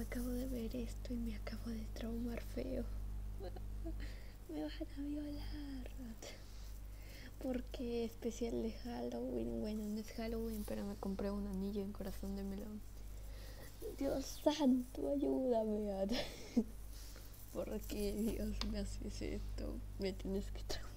Acabo de ver esto y me acabo de traumar feo. Me van a violar. Porque especial de Halloween. Bueno, no es Halloween, pero me compré un anillo en corazón de melón. Dios santo, ayúdame. ¿Por qué Dios me haces esto? Me tienes que traumar.